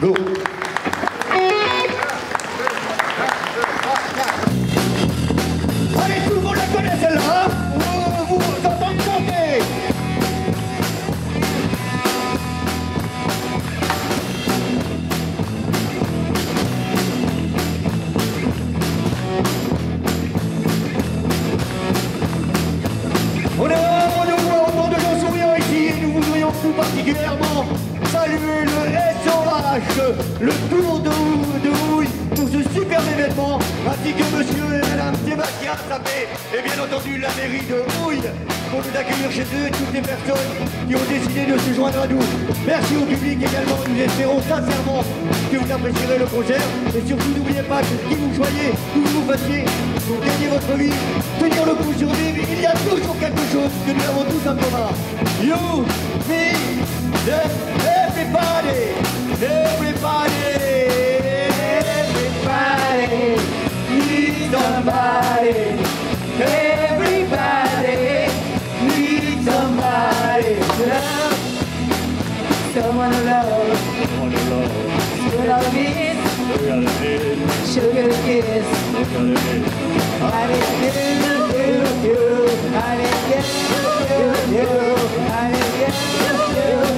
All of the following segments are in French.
do particulièrement saluer le SOH, le Tour de, Houille, pour ce superbe événement, ainsi que monsieur et madame Sébastien Sapé, et bien entendu la mairie de Houille, pour nous accueillir chez eux toutes les personnes qui ont décidé de se joindre à nous. Merci au public également, nous espérons sincèrement que vous apprécierez le concert, et surtout n'oubliez pas que qui vous soyez, où vous fassiez, pour gagner votre vie, tenir le coup sur lui, il y a toujours quelque chose que nous avons tous en commun. You, everybody, everybody, everybody, needs somebody, everybody, needs somebody to love, someone to love, all of it, sugar kiss. I need you, you, you, I need you, you, you, I need you, you,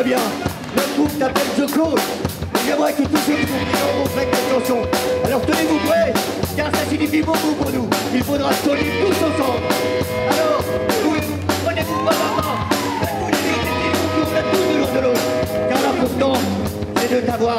Écoutez-moi bien, le groupe s'appelle The Close. J'aimerais que tous ceux qui sont présents prêtent attention. Alors tenez-vous prêts, car ça signifie beaucoup pour nous. Il faudra sonner tous ensemble. Alors, vous, prenez-vous pas la main. Faites-vous les vous tous de l'un de l'autre. Car l'important, c'est de t'avoir.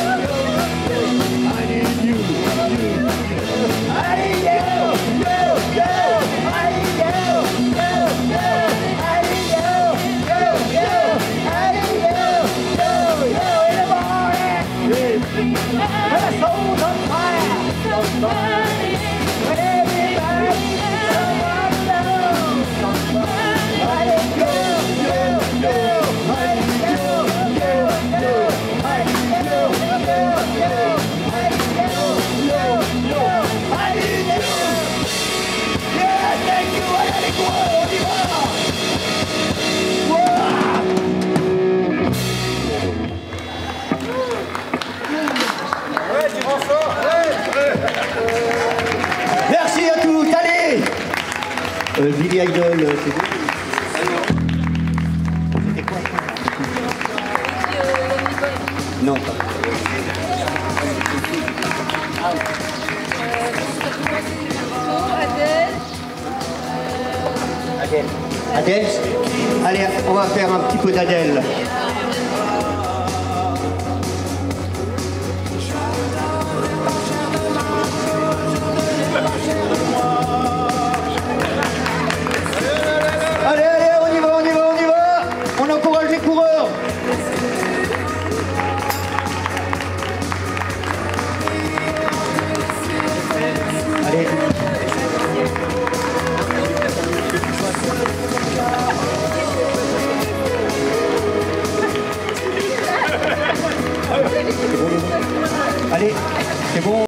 Merci à tous, allez euh, euh, c'est. Adèle Allez, on va faire un petit peu d'Adèle.